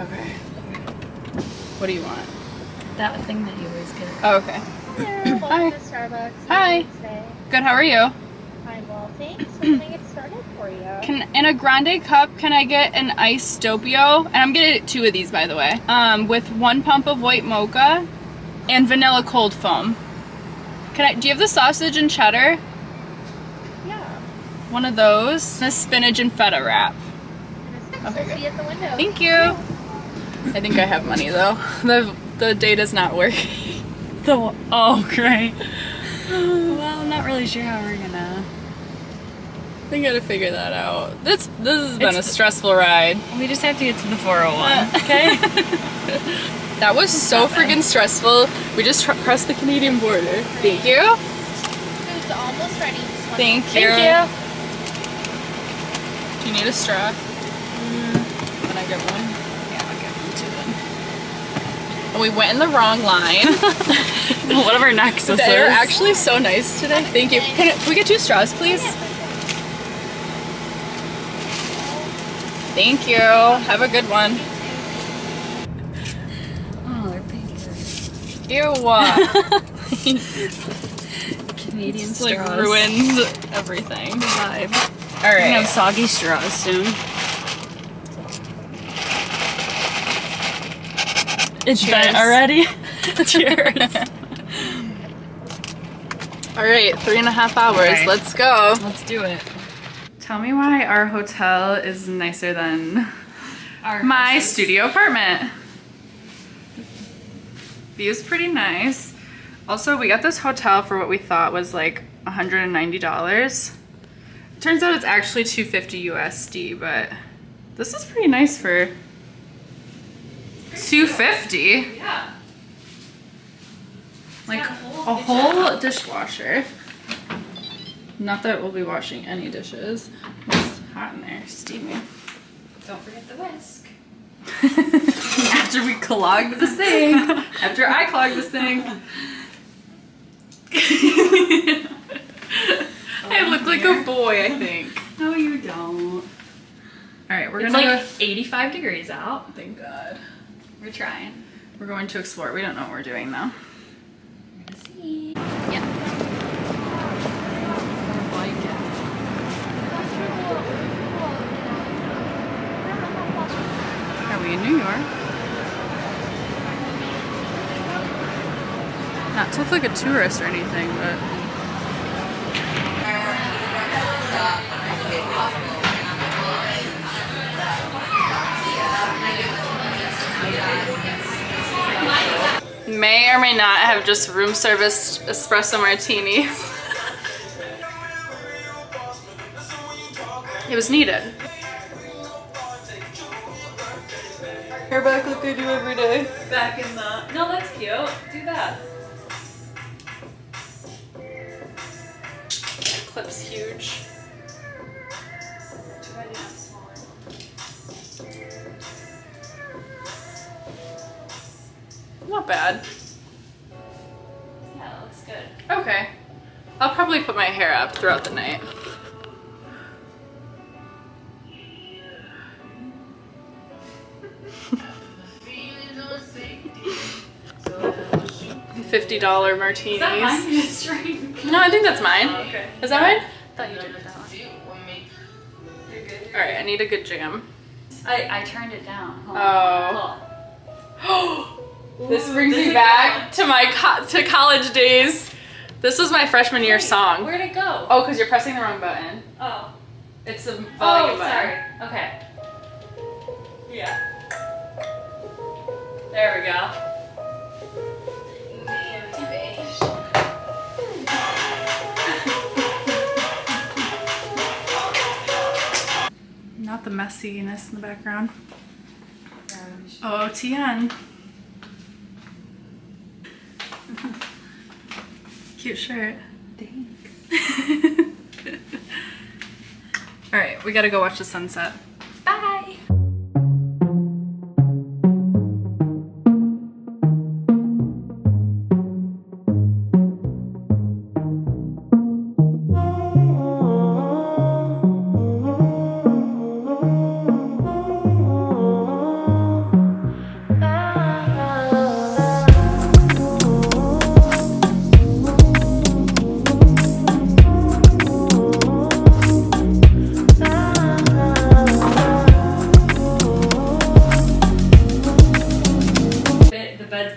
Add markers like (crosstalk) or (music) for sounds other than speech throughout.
Okay. What do you want? That thing that you always get. Oh, okay. Hello, (coughs) welcome Hi. to Starbucks. Hi. Good. How are you? I'm well, thanks. What can I get started for you? Can in a grande cup, can I get an iced doppio? And I'm getting two of these, by the way. Um, with one pump of white mocha and vanilla cold foam. Can I? Do you have the sausage and cheddar? yeah. One of those. And a spinach and feta wrap. Okay, Okay, we'll see you at the window. Thank you. I think I have money though. The the data's not working. (laughs) The oh great. Well, I'm not really sure how we're gonna. Think I gotta figure that out. This this has been It's a the- stressful ride. We just have to get to the 401. Uh, okay. (laughs) That was so freaking stressful. We just crossed the Canadian border. Thank you. Food's almost ready. Thank you. Thank you. Do you need a straw? Mm. Can I get one? Yeah, I'll get one too then. And we went in the wrong line. (laughs) Whatever Nexus They're is. actually so nice today. Thank you. Can, we get two straws, please? Thank you. Have a good one. Oh, they're pink. Ew. (laughs) Canadian It's like ruins everything. vibe. All We're gonna have soggy straws soon. It's Cheers. bent already. (laughs) Cheers. All right, three and a half hours. Okay. Let's go. Let's do it. Tell me why our hotel is nicer than Our my houses. studio apartment. View's pretty nice. Also, we got this hotel for what we thought was like $190. Turns out it's actually 250 USD, but this is pretty nice for 250. Yeah. Like a whole whole dishwasher. Not that we'll be washing any dishes. It's hot in there, steamy. Don't forget the whisk. (laughs) after we clogged the sink. (laughs) after I clogged the sink. (laughs) I look like a oh, boy, I think. No, you don't. Alright, we're It's gonna It's like 85 degrees out. Thank God. We're trying. We're going to explore. We don't know what we're doing though. We're gonna see. Yeah. Are we in New York? Not to look like a tourist or anything, but may or may not have just room service espresso martinis. it was needed. Hair back like I do every day. Back in the. No, that's cute. Do that. Clip's huge. Not bad. Yeah, that looks good. Okay. I'll probably put my hair up throughout the night. Fifty dollar martinis. Is that mine? You just drank. No, I think that's mine. Oh, okay. Is that mine? thought you did that one. You're good. All right, I need a good jam. I, I turned it down. Hold Oh. (gasps) (gasps) (gasps) this brings this me back to my co- to college days. This was my freshman year Wait, song. Where'd it go? Oh, because you're pressing the wrong button. Oh. It's the oh, volume Oh, button. sorry. Okay. Yeah. There we go. Not the messiness in the background. Oh, OTN. Cute shirt. Thanks. (laughs) (laughs) All right, we gotta go watch the sunset.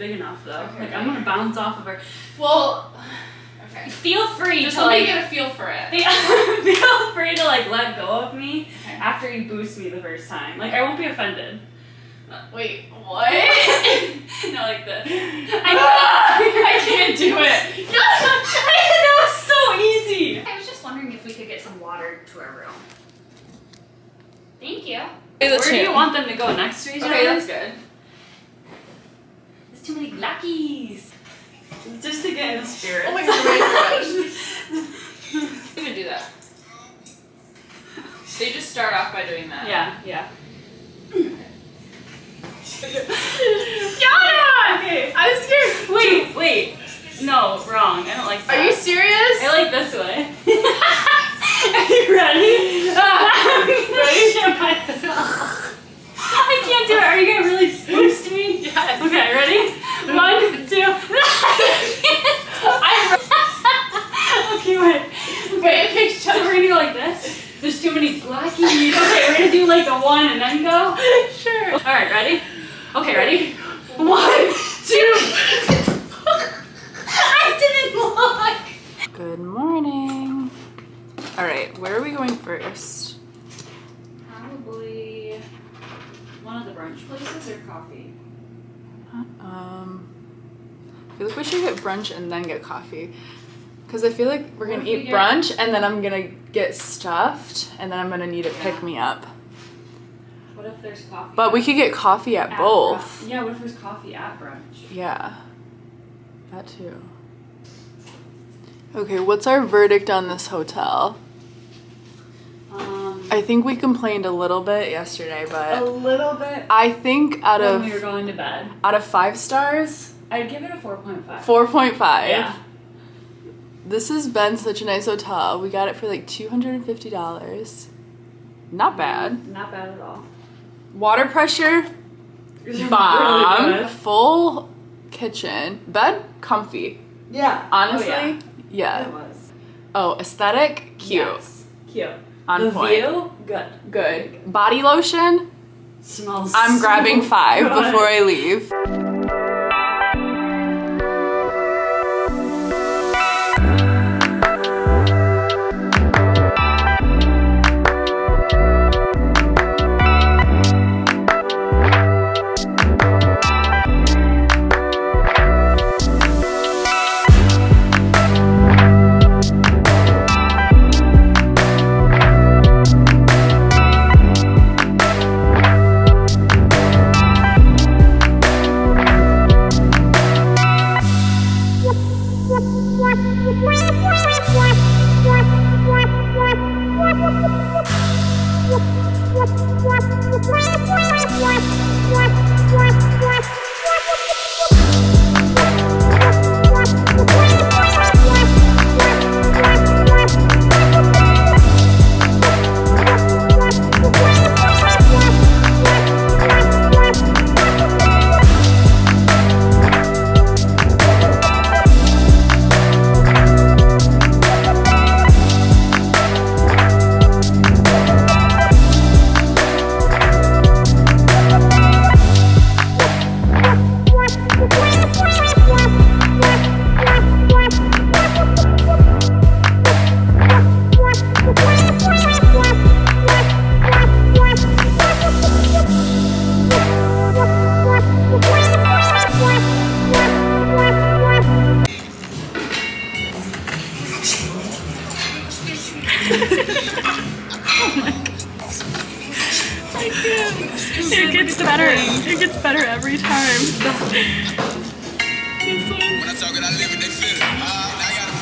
Big enough though. Okay, like I'm gonna bounce off of her. Well, okay. (sighs) Feel free Just to let me like get a feel for it. (laughs) feel free to like let go of me Okay. after you boost me the first time. Like I won't be offended. Uh, wait, what? (laughs) no, like this. (laughs) I, can't, I can't do it. that was so easy. I was just wondering if we could get some water to our room. Thank you. Where do you want them to go? Next to each other? Okay, that's good. There's too many glackies. Just to get in the spirit. Oh my God, wait, You (laughs) can do that. They just start off by doing that. yeah, yeah. Yana! Okay. I'm scared. Wait, wait. No, wrong. I don't like that. Are you serious? I like this way. (laughs) Are you ready? (laughs) ready? I can't do it. Are you gonna really boost me? Yes. Okay, ready? One, two. I. okay, wait. Wait, okay, So we're gonna go like this. There's too many blackies. Okay, we're gonna do like a one and then go. (laughs) Sure. All right, ready? Okay, ready? One, two. (laughs) I didn't look. Good morning. All right, where are we going first? Probably one of the brunch places or coffee. Um, I feel like we should get brunch and then get coffee. Because I feel like we're gonna if we eat brunch and then I'm gonna get stuffed and then I'm gonna need a pick me up. What if there's coffee? But we could get coffee at, at both. brunch? Yeah, what if there's coffee at brunch? Yeah, that too. Okay, what's our verdict on this hotel? I think we complained a little bit yesterday, but a little bit. I think out when of we were going to bed, out of five stars, I'd give it a four point five. four point five. Yeah. This has been such a nice hotel. We got it for like two hundred and fifty dollars. Not bad. Not bad at all. Water pressure, bomb. Full kitchen, bed comfy. Yeah. Honestly, Oh, yeah. yeah. It was. Oh, aesthetic, cute, Yes. Cute. On the point. view, good. Good. Body lotion, Smells. I'm so grabbing five good. before I leave.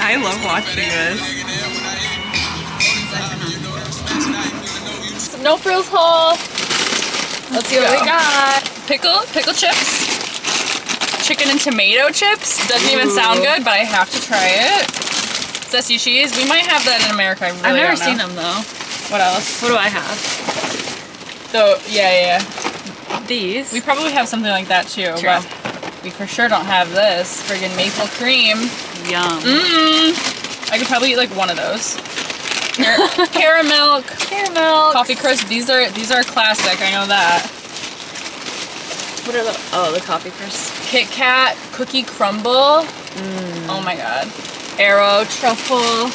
I love watching this. No frills haul. Let's see what we got. Pickle, pickle chips. Chicken and tomato chips. Doesn't even sound good, but I have to try it. Zesty cheese. We might have that in America. I really I've never seen them though. What else? What do I have? So yeah, yeah. yeah. These. We probably have something like that too, True. but we for sure don't have this friggin' maple cream. Yum. Mmm. I could probably eat like one of those. Car- (laughs) caramel, Caramel. coffee crisp. These are these are classic. I know that. What are the? Oh, the coffee crisp. Kit Kat cookie crumble. Oh my god. Aero truffle.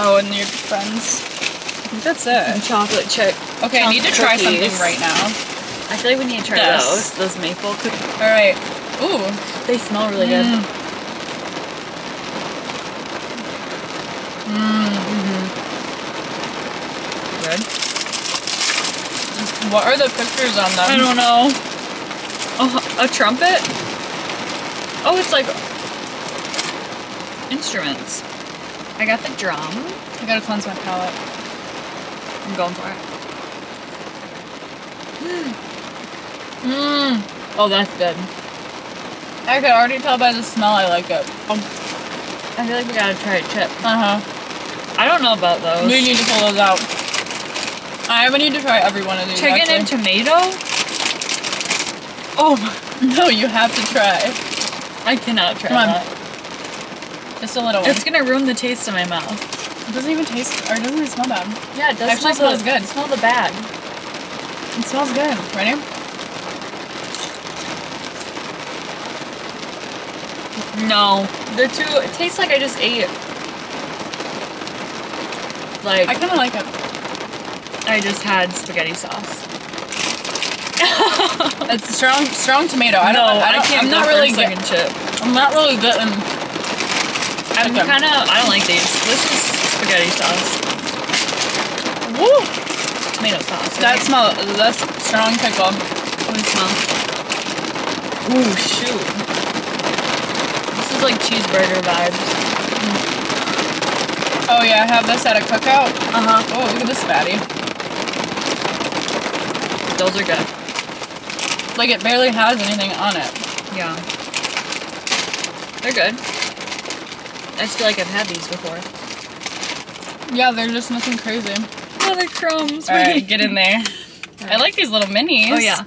Oh, and your friends. I think that's it. chocolate chip. Okay, I need to try something right now. I feel like we need to try Yes. those. Those maple cookies. All right. Ooh. They smell really good. Mm. Mm. Good. What are the pictures on them? I don't know. Oh, a trumpet? Oh, it's like instruments. I got the drum. I gotta cleanse my palate. I'm going for it. Mmm. Oh, that's good. I could already tell by the smell I like it. I feel like we gotta try a chip. Uh huh. I don't know about those. We need to pull those out. I would need to try every one of these. Chicken and tomato? Oh, (laughs) No, you have to try. I cannot try Come on. that. Just a little one. It's gonna ruin the taste of my mouth. it doesn't even taste, or it doesn't even smell bad. Yeah, it does Actually smell smells good. Smell the bad. It smells good. Ready? No, they're too. It tastes like I just ate. Like I kind of like it. I just had spaghetti sauce. (laughs) It's strong, strong tomato. I don't. no, I, don't, can't. I'm not really good. chip. I'm not really good. In, I'm Okay. kind of. I don't like these. This is spaghetti sauce. woo! Tomato sauce. That smell. That's strong pickle. Let me smell. Ooh, shoot. This is like cheeseburger vibes. Oh yeah, I have this at a cookout. Uh huh. Oh, look at this fatty. Those are good. Like it barely has anything on it. Yeah. They're good. I just feel like I've had these before. Yeah, they're just nothing crazy. Oh, they're crumbs. All right, (laughs) get in there. I like these little minis. Oh yeah.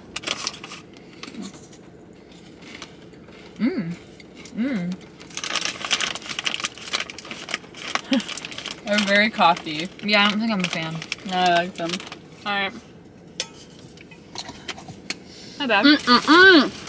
Mmm. Mmm. (laughs) They're very coffee. Yeah, I don't think I'm a fan. No, I like them. All right. My bad. Mm mm mm.